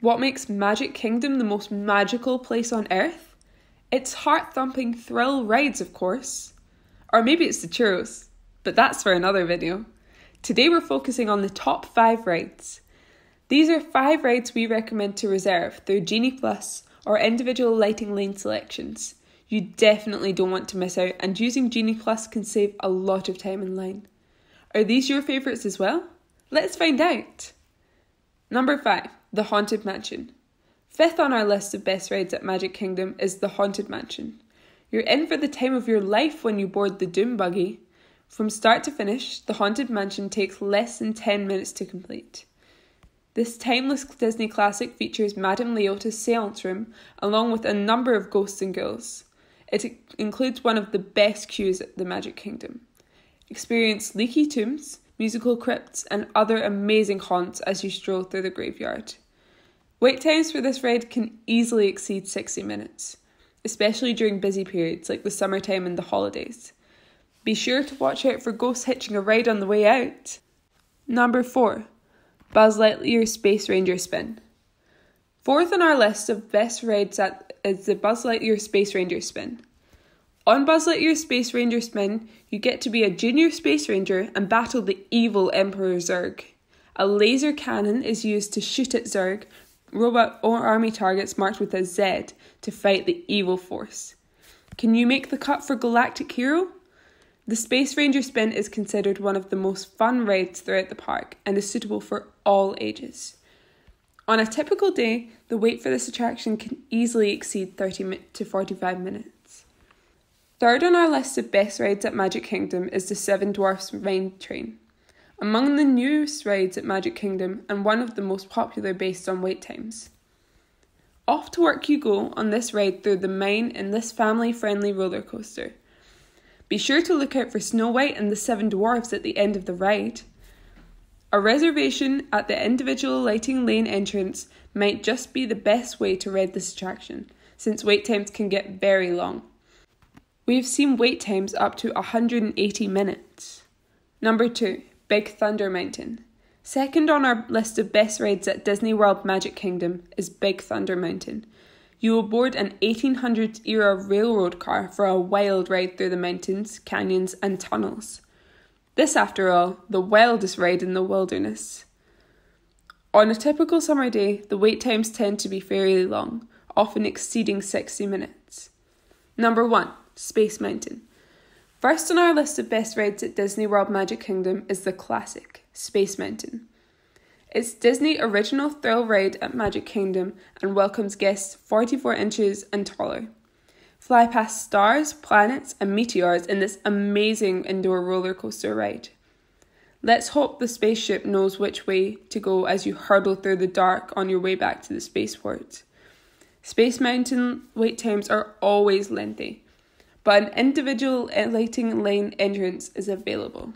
What makes Magic Kingdom the most magical place on earth? It's heart thumping thrill rides, of course. Or maybe it's the churros, but that's for another video. Today we're focusing on the top 5 rides. These are 5 rides we recommend to reserve through Genie Plus or individual Lightning Lane selections. You definitely don't want to miss out, and using Genie Plus can save a lot of time in line. Are these your favourites as well? Let's find out! Number 5 The Haunted Mansion. Fifth on our list of best rides at Magic Kingdom is the Haunted Mansion. You're in for the time of your life when you board the Doom Buggy. From start to finish, the Haunted Mansion takes less than 10 minutes to complete. This timeless Disney classic features Madame Leota's seance room, along with a number of ghosts and ghouls. It includes one of the best queues at the Magic Kingdom. Experience leaky tombs, musical crypts, and other amazing haunts as you stroll through the graveyard. Wait times for this ride can easily exceed 60 minutes especially during busy periods like the summertime and the holidays. Be sure to watch out for ghosts hitching a ride on the way out. Number 4 Buzz Lightyear Space Ranger Spin. Fourth on our list of best rides at, is the Buzz Lightyear Space Ranger Spin. On Buzz Lightyear Space Ranger Spin, you get to be a junior space ranger and battle the evil Emperor Zurg. A laser cannon is used to shoot at Zurg, robot or army targets marked with a Z to fight the evil force. Can you make the cut for Galactic Hero? The Space Ranger Spin is considered one of the most fun rides throughout the park and is suitable for all ages. On a typical day, the wait for this attraction can easily exceed 30 to 45 minutes. Third on our list of best rides at Magic Kingdom is the Seven Dwarfs Mine Train. Among the newest rides at Magic Kingdom and one of the most popular based on wait times. Off to work you go on this ride through the mine in this family friendly roller coaster. Be sure to look out for Snow White and the Seven Dwarfs at the end of the ride. A reservation at the individual Lightning Lane entrance might just be the best way to ride this attraction, since wait times can get very long. We've seen wait times up to 180 minutes. Number 2 Big Thunder Mountain. Second on our list of best rides at Disney World Magic Kingdom is Big Thunder Mountain. You will board an 1800s era railroad car for a wild ride through the mountains, canyons, and tunnels. This, after all, the wildest ride in the wilderness. On a typical summer day, the wait times tend to be fairly long, often exceeding 60 minutes. Number 1 Space Mountain. First on our list of best rides at Disney World Magic Kingdom is the classic, Space Mountain. It's Disney original thrill ride at Magic Kingdom and welcomes guests 44 inches and taller. Fly past stars, planets, and meteors in this amazing indoor roller coaster ride. Let's hope the spaceship knows which way to go as you hurtle through the dark on your way back to the spaceport. Space Mountain wait times are always lengthy, but an individual Lightning Lane entrance is available.